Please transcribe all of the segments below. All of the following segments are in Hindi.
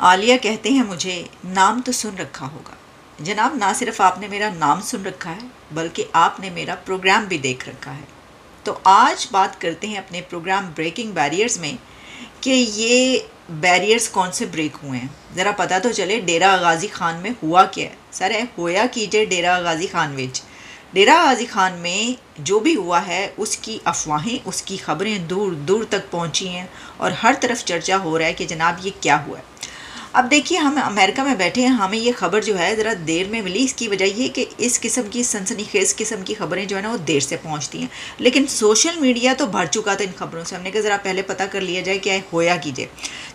आलिया कहते हैं, मुझे नाम तो सुन रखा होगा। जनाब, ना सिर्फ़ आपने मेरा नाम सुन रखा है, बल्कि आपने मेरा प्रोग्राम भी देख रखा है। तो आज बात करते हैं अपने प्रोग्राम ब्रेकिंग बैरियर्स में कि ये बैरियर्स कौन से ब्रेक हुए हैं। ज़रा पता तो चले, डेरा गाज़ी ख़ान में हुआ क्या है? सर है होया कीजिए डेरा गाज़ी ख़ान विच डेरा गाज़ी ख़ान में जो भी हुआ है, उसकी अफवाहें, उसकी ख़बरें दूर दूर तक पहुँची हैं और हर तरफ़ चर्चा हो रहा है कि जनाब, ये क्या हुआ है? अब देखिए, हम अमेरिका में बैठे हैं, हमें ये खबर जो है ज़रा देर में मिली। इसकी वजह ये कि इस किस्म की सनसनीखेज़ किस्म की खबरें जो है ना, वो देर से पहुँचती हैं। लेकिन सोशल मीडिया तो भर चुका था इन खबरों से। हमने कहा, ज़रा पहले पता कर लिया जाए, क्या होया कीजिए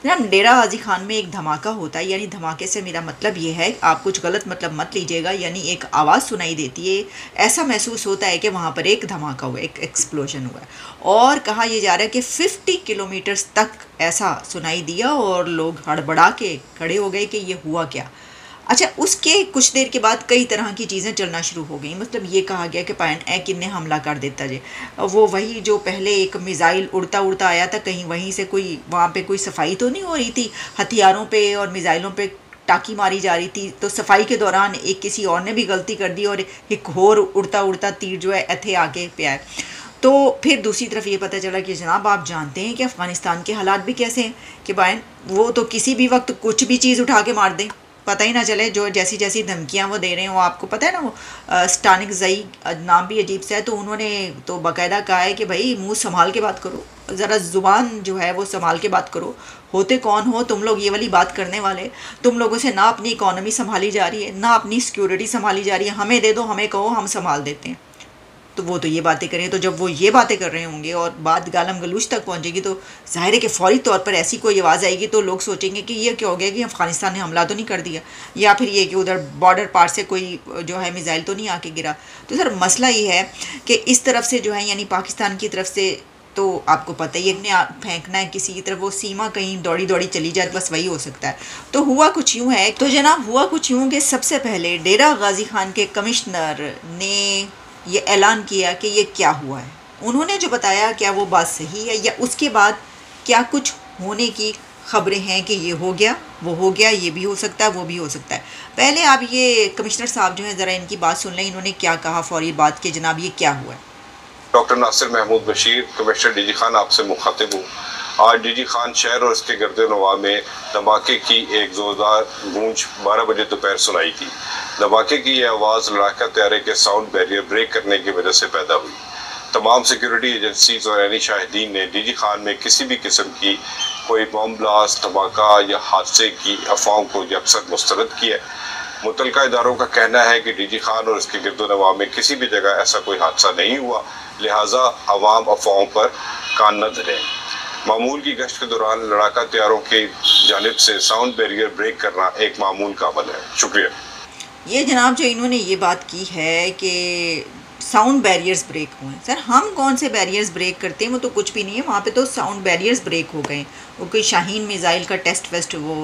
जनाब डेरा गाजी खान में एक धमाका होता है, यानी धमाके से मेरा मतलब ये है, आप कुछ गलत मतलब मत लीजिएगा, यानी एक आवाज़ सुनाई देती है, ऐसा महसूस होता है कि वहाँ पर एक धमाका हुआ, एक एक्सप्लोजन हुआ। और कहा यह जा रहा है कि 50 किलोमीटर्स तक ऐसा सुनाई दिया और लोग हड़बड़ा के खड़े हो गए कि ये हुआ क्या। अच्छा उसके कुछ देर के बाद कई तरह की चीज़ें चलना शुरू हो गई। मतलब ये कहा गया कि पैन ए किन ने हमला कर देता जे। वो वही जो पहले एक मिज़ाइल उड़ता उड़ता आया था, कहीं वहीं से कोई, वहाँ पे कोई सफ़ाई तो नहीं हो रही थी? हथियारों पे और मिज़ाइलों पे टाकी मारी जा रही थी। तो सफ़ाई के दौरान एक किसी और ने भी गलती कर दी और एक और उड़ता उड़ता तीर जो है एथे आगे पे आए तो फिर दूसरी तरफ़ ये पता चला कि जनाब, आप जानते हैं कि अफ़गानिस्तान के हालात भी कैसे हैं? कि बायन वो तो किसी भी वक्त कुछ भी चीज़ उठा के मार दें। पता ही ना चले, जो जैसी जैसी धमकियाँ वो दे रहे हैं, वो आपको पता है ना वो स्टानिक जई नाम भी अजीब सा है तो उन्होंने तो बाकायदा कहा है कि भाई मुँह संभाल के बात करो, ज़रा ज़ुबान जो है वो संभाल के बात करो, होते कौन हो, तुम लोग ये वाली बात करने वाले, तुम लोगों से ना अपनी इकोनॉमी संभाली जा रही है, ना अपनी सिक्योरिटी संभाली जा रही है, हमें दे दो, हमें कहो, हम संभाल देते हैं। तो वो तो ये बातें करें तो जब वो ये बातें कर रहे होंगे और बात गालम गलूच तक पहुँचेगी तो ज़ाहिर है कि फौरी तौर पर ऐसी कोई आवाज़ आएगी तो लोग सोचेंगे कि ये क्या हो गया कि अफ़गानिस्तान ने हमला तो नहीं कर दिया, या फिर ये कि उधर बॉर्डर पार से कोई जो है मिज़ाइल तो नहीं आके गिरा। तो सर, मसला ये है कि इस तरफ़ से जो है, यानी पाकिस्तान की तरफ़ से तो आपको पता ही अपने फेंकना है किसी की तरफ़, वो सीमा कहीं दौड़ी दौड़ी चली जाए, बस वही हो सकता है। तो हुआ कुछ यूँ है तो जनाब हुआ कुछ यूँ कि सबसे पहले डेरा गाजी खान के कमिश्नर ने ये ऐलान किया कि ये क्या हुआ है। उन्होंने जो बताया, क्या वो बात सही है या उसके बाद क्या कुछ होने की खबरें हैं कि ये हो गया, वो हो गया, ये भी हो सकता है, वो भी हो सकता है। पहले आप ये कमिश्नर साहब जो हैं, ज़रा इनकी बात सुन लें, इन्होंने क्या कहा फौरी बात के जनाब, ये क्या हुआ है? Doctor Nasir Mahmood Bashir, commissioner D G Khan, आपसे मुखातिब हूँ। आज डीजी खान शहर और इसके गर्द नवा में धमाके की एक ज़ोरदार गूंज बारह बजे दोपहर सुनाई थी। धमाके की यह आवाज़ लड़ाका तैयारे के साउंड बैरियर ब्रेक करने की वजह से पैदा हुई। तमाम सिक्योरिटी एजेंसीज और एनी शाहिदीन ने डीजी खान में किसी भी किस्म की कोई बम ब्लास्ट धमाका या हादसे की अफवाहों को अक्सर मुस्तरद किया मुतल इदारों का कहना है कि डी खान और इसके गिरदो नवा में किसी भी जगह ऐसा कोई हादसा नहीं हुआ, लिहाजा अवाम अफवाहों पर कान न धरें। मामूल की गश्त के दौरान लड़ाका तैयारों की जानब से साउंड बैरियर ब्रेक करना एक मामूल का अमल है। शुक्रिया। ये जनाब जो इन्होंने ये बात की है कि साउंड बैरियर्स ब्रेक हुए सर, हम कौन से बैरियर्स ब्रेक करते हैं? वो तो कुछ भी नहीं है। वहाँ पे तो साउंड बैरियर्स ब्रेक हो गए। वो कोई शाहीन मिज़ाइल का टेस्ट वेस्ट वो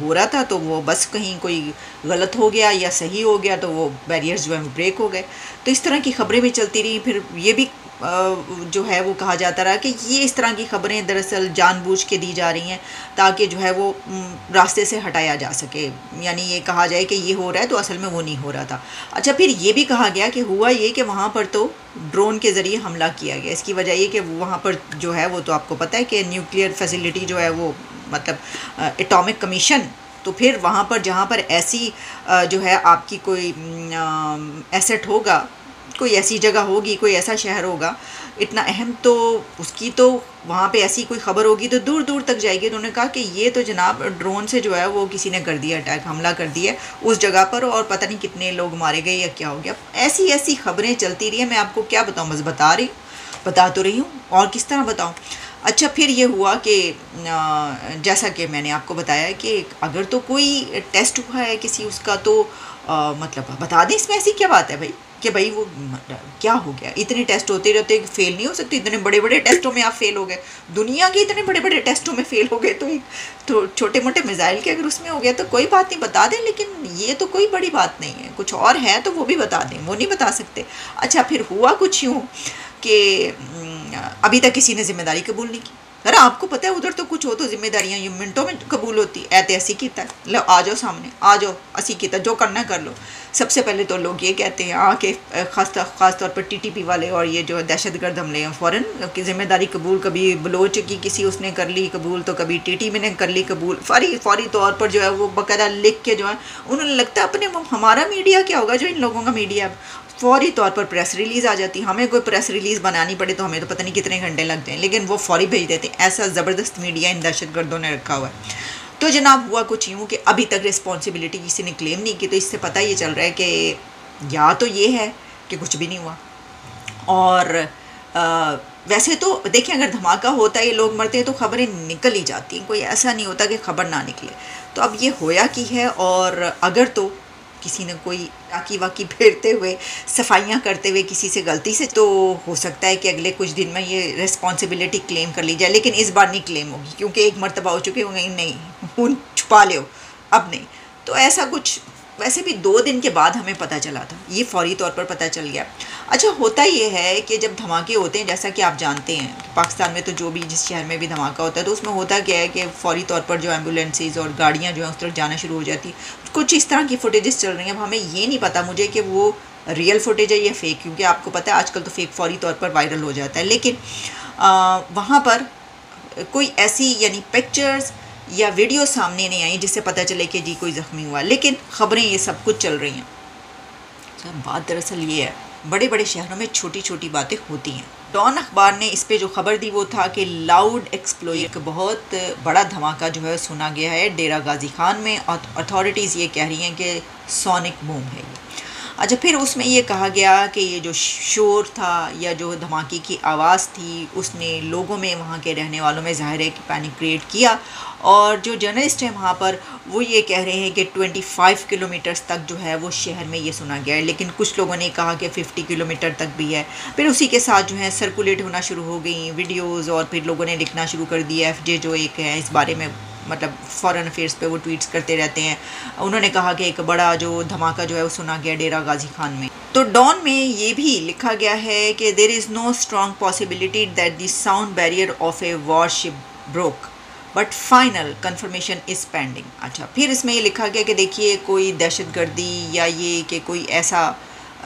हो रहा था तो वो बस कहीं कोई गलत हो गया या सही हो गया तो वो बैरियर्स जो है ब्रेक हो गए। तो इस तरह की खबरें भी चलती रही। फिर ये भी जो है वो कहा जाता रहा कि ये इस तरह की खबरें दरअसल जानबूझ के दी जा रही हैं ताकि जो है वो रास्ते से हटाया जा सके। यानी ये कहा जाए कि ये हो रहा है तो असल में वो नहीं हो रहा था। अच्छा फिर ये भी कहा गया कि हुआ ये कि वहाँ पर तो ड्रोन के ज़रिए हमला किया गया। इसकी वजह ये कि वहाँ पर जो है वो तो आपको पता है कि न्यूक्लियर फैसिलिटी जो है वो मतलब एटॉमिक कमीशन तो फिर वहाँ पर जहाँ पर ऐसी जो है आपकी कोई एसेट होगा कोई ऐसी जगह होगी कोई ऐसा शहर होगा इतना अहम तो उसकी तो वहाँ पे ऐसी कोई ख़बर होगी तो दूर दूर तक जाएगी। तो उन्होंने कहा कि ये तो जनाब ड्रोन से जो है वो किसी ने कर दिया अटैक हमला कर दिया उस जगह पर और पता नहीं कितने लोग मारे गए या क्या हो गया। ऐसी ऐसी खबरें चलती रही मैं आपको क्या बताऊँ बस बता रही बता तो रही हूँ। और किस तरह बताऊँ? अच्छा फिर ये हुआ कि जैसा कि मैंने आपको बताया कि अगर तो कोई टेस्ट हुआ है किसी उसका तो आ, मतलब बता दें इसमें ऐसी क्या बात है भाई? कि भाई वो क्या हो गया? इतने टेस्ट होते रहते फेल नहीं हो सकते। इतने बड़े बड़े टेस्टों में आप फेल हो गए। दुनिया के इतने बड़े बड़े टेस्टों में फेल हो गए तो एक तो छोटे मोटे मिज़ाइल के अगर उसमें हो गया तो कोई बात नहीं, बता दें। लेकिन ये तो कोई बड़ी बात नहीं है। कुछ और है तो वो भी बता दें। वो नहीं बता सकते। अच्छा फिर हुआ कुछ यूँ कि अभी तक किसी ने ज़िम्मेदारी कबूल नहीं की? अरे आपको पता है, उधर तो कुछ हो तो जिम्मेदारियाँ ये मिनटों में कबूल होती ऐते ऐसी कीता लो, आ जाओ सामने, आ जाओ, असी कीता जो करना कर लो। सबसे पहले तो लोग ये कहते हैं आके खास खास तौर पर टीटीपी वाले और ये जो दहशत गर्द हमले हैं फ़ौरन, की ज़िम्मेदारी कबूल कभी बलोच की किसी उसने कर ली, कबूल तो कभी टी में ने कर ली, कबूल फौरी फौरी तौर पर जो है वो बकायदा लिख के जो है, उन्होंने लगता है अपने, हमारा मीडिया क्या होगा, जो इन लोगों का मीडिया फौरी तौर पर प्रेस रिलीज़ आ जाती हमें कोई प्रेस रिलीज़ बनानी पड़े तो हमें तो पता नहीं कितने घंटे लगते हैं लेकिन वो फौरी भेज देते हैं। ऐसा ज़बरदस्त मीडिया इन दहशत गर्दों ने रखा हुआ है। तो जनाब हुआ कुछ यूँ कि अभी तक रिस्पॉन्सिबिलिटी किसी ने क्लेम नहीं की तो इससे पता ये चल रहा है कि या तो ये है कि कुछ भी नहीं हुआ। और आ, वैसे तो देखिए अगर धमाका होता है ये लोग मरते हैं तो खबरें निकल ही जाती हैं। कोई ऐसा नहीं होता कि खबर ना निकले। तो अब ये होया की है और अगर तो किसी ने कोई टाकी वाकी फेरते हुए, सफाइयाँ करते हुए किसी से गलती से तो हो सकता है कि अगले कुछ दिन में ये रिस्पॉन्सिबिलिटी क्लेम कर ली जाए, लेकिन इस बार नहीं क्लेम होगी, क्योंकि एक मरतबा हो चुके होंगे, नहीं उन छुपा लो अब नहीं। तो ऐसा कुछ वैसे भी दो दिन के बाद हमें पता चला था। ये फौरी तौर पर पता चल गया। अच्छा होता ये है कि जब धमाके होते हैं, जैसा कि आप जानते हैं पाकिस्तान में तो जो भी जिस शहर में भी धमाका होता है तो उसमें होता क्या है कि फ़ौरी तौर पर जो एम्बुलेंसेज और गाड़ियाँ जो हैं, उस तरफ़ जाना शुरू हो जाती कुछ इस तरह की फुटेजेस चल रही हैं। अब हमें ये नहीं पता मुझे कि वो रियल फुटेज है या फेक, क्योंकि आपको पता है आजकल तो फेक फौरी तौर पर वायरल हो जाता है। लेकिन वहाँ पर कोई ऐसी, यानी पिक्चर्स या वीडियो सामने नहीं आई जिससे पता चले कि जी कोई ज़ख्मी हुआ। लेकिन ख़बरें ये सब कुछ चल रही हैं। सर, बात दरअसल ये है बड़े बड़े शहरों में छोटी छोटी बातें होती हैं। डॉन अखबार ने इस पर जो खबर दी वो था कि लाउड एक्सप्लोर एक बहुत बड़ा धमाका जो है सुना गया है डेरा गाजी खान में। और अथॉरिटीज़ ये कह रही हैं कि सोनिक बूम है ये। अच्छा फिर उसमें ये कहा गया कि ये जो शोर था या जो धमाके की आवाज़ थी, उसने लोगों में, वहाँ के रहने वालों में ज़ाहिर है कि पैनिक क्रिएट किया। और जो जर्नलिस्ट हैं वहाँ पर, वो ये कह रहे हैं कि 25 किलोमीटर्स तक जो है, वो शहर में ये सुना गया है। लेकिन कुछ लोगों ने कहा कि 50 किलोमीटर तक भी है। फिर उसी के साथ जो है सर्कुलेट होना शुरू हो गई वीडियोज़ और फिर लोगों ने लिखना शुरू कर दिया। एफ़ जो एक है, इस बारे में मतलब फ़ॉरन अफेयर्स पे वो ट्वीट्स करते रहते हैं। उन्होंने कहा कि एक बड़ा जो धमाका जो है वो सुना गया डेरा गाजी खान में। तो डॉन में ये भी लिखा गया है कि there is no strong possibility that the sound barrier of a warship broke but final confirmation is pending अच्छा फिर इसमें ये लिखा गया कि देखिए, कोई दहशत गर्दी या ये कि कोई ऐसा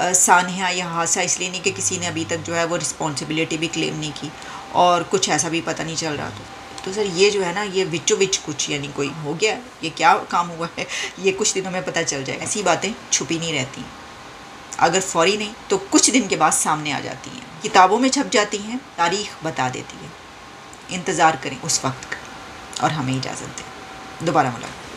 सानहा या हादसा इसलिए नहीं कि किसी ने अभी तक जो है वो रिस्पॉन्सिबिलिटी भी क्लेम नहीं की, और कुछ ऐसा भी पता नहीं चल रहा तो। तो सर, ये जो है ना, ये विचो विच कुछ, यानी कोई हो गया, ये क्या काम हुआ है, ये कुछ दिनों में पता चल जाए ऐसी बातें छुपी नहीं रहती। अगर फौरी नहीं तो कुछ दिन के बाद सामने आ जाती हैं। किताबों में छप जाती हैं, तारीख बता देती है। इंतज़ार करें उस वक्त का, और हमें इजाज़त दें। दोबारा मुलाकात।